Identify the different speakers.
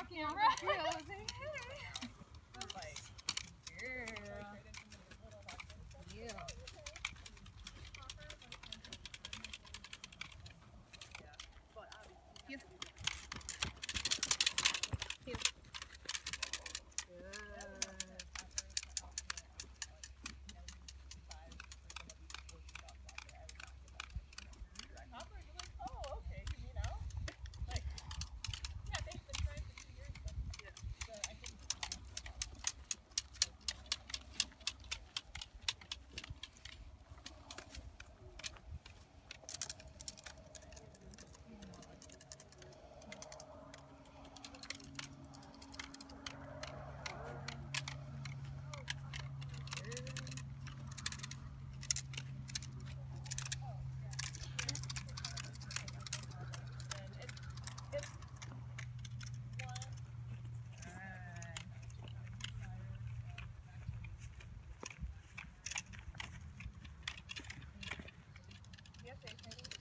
Speaker 1: walking out right. the grill. I was like, hey.
Speaker 2: I was like, yeah.
Speaker 1: Yeah. Say, Katie.